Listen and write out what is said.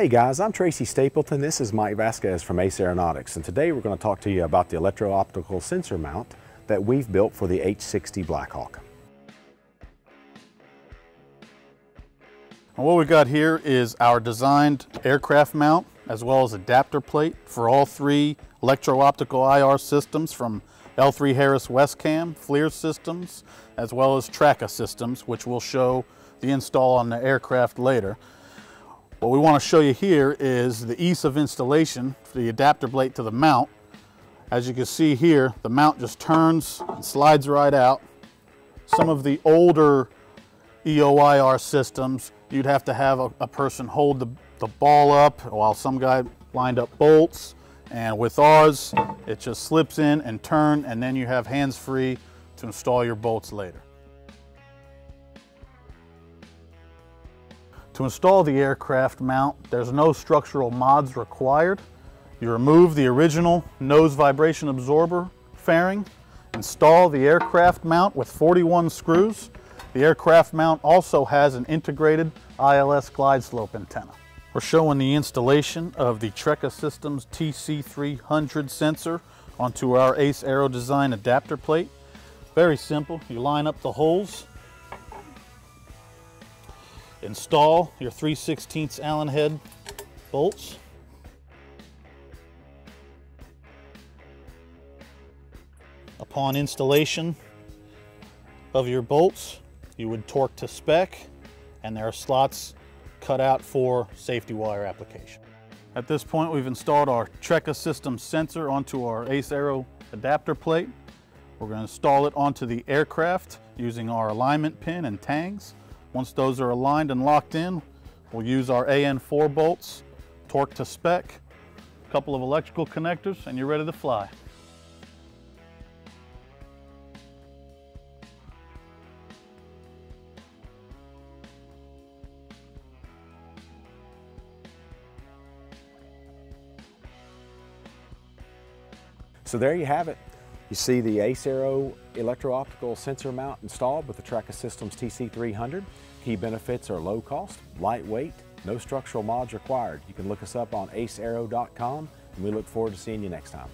Hey guys, I'm Tracy Stapleton. This is Mike Vasquez from Ace Aeronautics, and today we're going to talk to you about the electro-optical sensor mount that we've built for the H-60 Blackhawk. what we've got here is our designed aircraft mount as well as adapter plate for all three electro-optical IR systems from L3 Harris Wescam, FLIR systems, as well as Trakka systems, which we'll show the install on the aircraft later. What we want to show you here is the ease of installation for the adapter plate to the mount. As you can see here, the mount just turns and slides right out. Some of the older EOIR systems, you'd have to have a, a person hold the, the ball up while some guy lined up bolts. And with ours, it just slips in and turn, and then you have hands-free to install your bolts later. To install the aircraft mount, there's no structural mods required. You remove the original nose vibration absorber fairing, install the aircraft mount with 41 screws. The aircraft mount also has an integrated ILS glide slope antenna. We're showing the installation of the Trakka Systems TC300 sensor onto our Ace Aero Design adapter plate. Very simple, you line up the holes Install your 3 16 Allen head bolts. Upon installation of your bolts, you would torque to spec and there are slots cut out for safety wire application. At this point, we've installed our Trakka system sensor onto our Ace Aero adapter plate. We're going to install it onto the aircraft using our alignment pin and tangs. Once those are aligned and locked in, we'll use our AN4 bolts, torque to spec, a couple of electrical connectors, and you're ready to fly. So there you have it. You see the Ace Aero electro-optical sensor mount installed with the Trakka Systems TC300. Key benefits are low cost, lightweight, no structural mods required. You can look us up on aceaero.com and we look forward to seeing you next time.